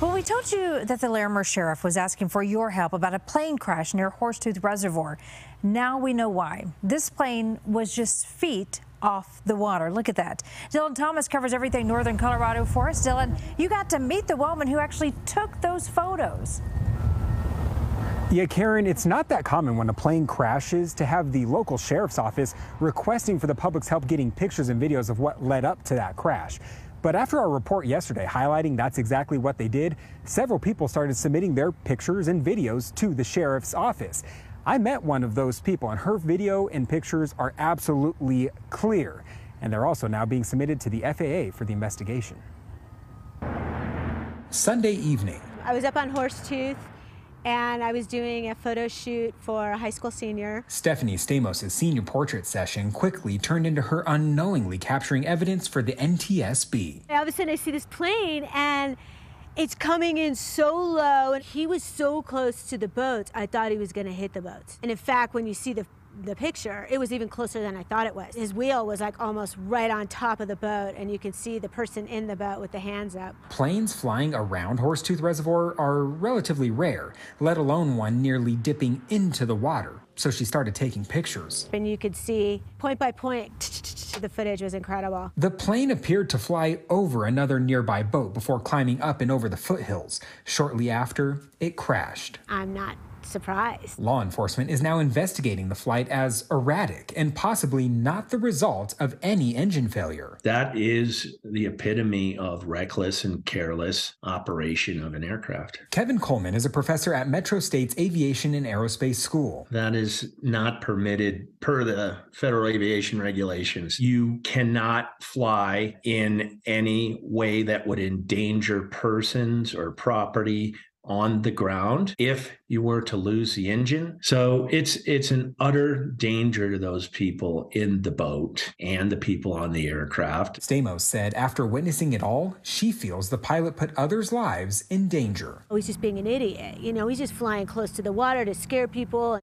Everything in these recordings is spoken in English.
Well, we told you that the Larimer Sheriff was asking for your help about a plane crash near Horsetooth Reservoir. Now we know why. This plane was just feet off the water. Look at that. Dylan Thomas covers everything Northern Colorado for us. Dylan, you got to meet the woman who actually took those photos. Yeah, Karen, it's not that common when a plane crashes to have the local sheriff's office requesting for the public's help getting pictures and videos of what led up to that crash. But after our report yesterday highlighting that's exactly what they did, several people started submitting their pictures and videos to the sheriff's office. I met one of those people, and her video and pictures are absolutely clear. And they're also now being submitted to the FAA for the investigation. Sunday evening. I was up on Horsetooth and I was doing a photo shoot for a high school senior. Stephanie Stamos' senior portrait session quickly turned into her unknowingly capturing evidence for the NTSB. All of a sudden, I see this plane and it's coming in so low, and he was so close to the boats, I thought he was going to hit the boats. And in fact, when you see the the picture, it was even closer than I thought it was. His wheel was like almost right on top of the boat, and you can see the person in the boat with the hands up. Planes flying around Horsetooth Reservoir are relatively rare, let alone one nearly dipping into the water. So she started taking pictures. And you could see point by point, the footage was incredible. The plane appeared to fly over another nearby boat before climbing up and over the foothills. Shortly after, it crashed. I'm not surprised. Law enforcement is now investigating the flight as erratic and possibly not the result of any engine failure. That is the epitome of reckless and careless operation of an aircraft. Kevin Coleman is a professor at Metro State's Aviation and Aerospace School. That is not permitted per the federal aviation regulations. You cannot fly in any way that would endanger persons or property on the ground if you were to lose the engine. So it's it's an utter danger to those people in the boat and the people on the aircraft. Stamos said after witnessing it all, she feels the pilot put others' lives in danger. Oh, he's just being an idiot. You know, he's just flying close to the water to scare people.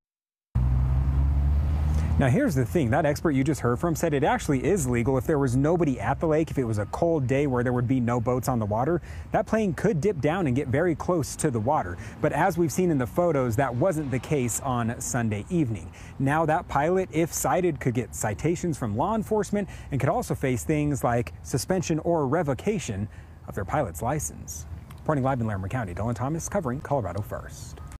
Now here's the thing, that expert you just heard from said it actually is legal if there was nobody at the lake, if it was a cold day where there would be no boats on the water, that plane could dip down and get very close to the water. But as we've seen in the photos, that wasn't the case on Sunday evening. Now that pilot, if cited, could get citations from law enforcement and could also face things like suspension or revocation of their pilot's license. Reporting live in Larimer County, Dylan Thomas covering Colorado First.